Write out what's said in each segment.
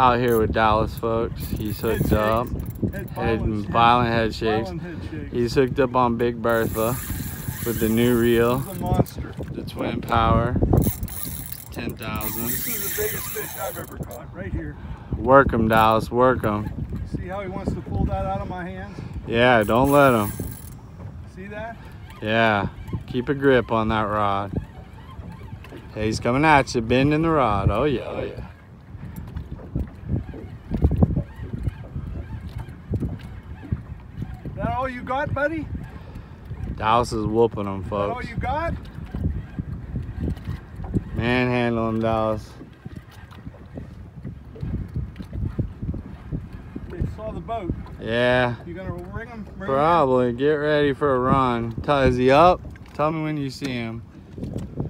Out here with Dallas, folks. He's hooked up. Head Head, violent head shakes. violent head shakes. He's hooked up on Big Bertha with the new reel, the Twin Power This 10,000. is the biggest fish I've ever caught, right here. Work him, Dallas. Work him. See how he wants to pull that out of my hands? Yeah, don't let him. See that? Yeah, keep a grip on that rod. Hey, he's coming at you, bending the rod. Oh yeah, oh yeah. That all you got, buddy? Dallas is whooping him, That all folks. you got? Manhandle him, Dallas. They saw the boat. Yeah, You gonna ring him? Ring probably. Get ready for a run. Tell, is he up? Tell me when you see him. Him?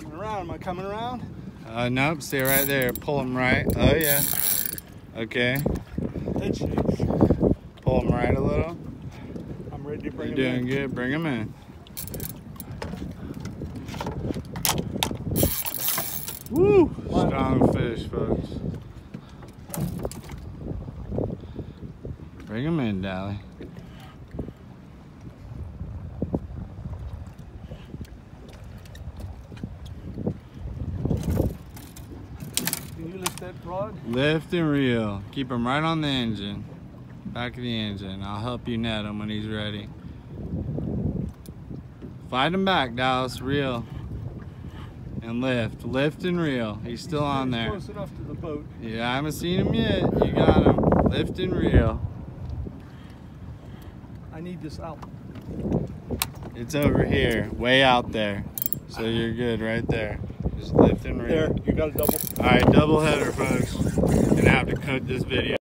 Coming around. Am I coming around? Uh, nope, stay right there. Pull him right. Oh yeah. Okay, Head shakes. pull him right a little. I'm ready to bring You're him doing good. Bring him in. Woo! Strong fish, folks. Bring him in, Dally. Can you lift that rod? Lift and reel. Keep him right on the engine. Back of the engine. I'll help you net him when he's ready. Fight him back, Dallas. Reel. And lift. Lift and reel. He's still on there. Close enough to the boat. Yeah, I haven't seen him yet. You got him. Lift and reel. I need this out. It's over here, way out there. So you're good right there. Just lift and reel. There, you got a double. All right, double header, folks. Gonna have to cut this video.